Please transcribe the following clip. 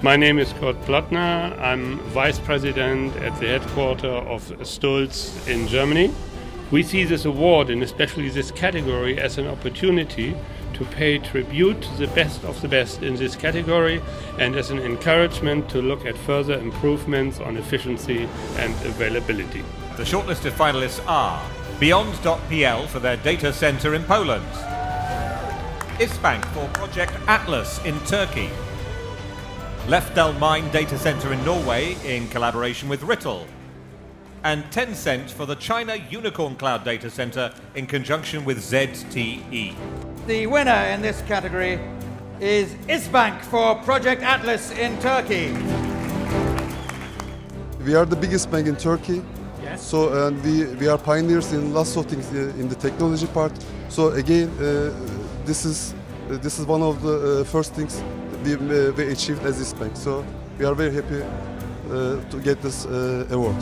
My name is Kurt Plattner. I'm Vice President at the headquarters of Stulz in Germany. We see this award and especially this category as an opportunity to pay tribute to the best of the best in this category and as an encouragement to look at further improvements on efficiency and availability. The shortlisted finalists are Beyond.pl for their data center in Poland, ISBank for Project Atlas in Turkey, Lefdal Mine Data Center in Norway in collaboration with Rittal, and Tencent for the China Unicom Cloud Data Center in conjunction with ZTE. The winner in this category is ISBank for Project Atlas in Turkey. We are the biggest bank in Turkey. Yes. So and we, we are pioneers in lots of things uh, in the technology part. So again, uh, this is uh, this is one of the uh, first things we, uh, we achieved as this bank. So we are very happy uh, to get this uh, award.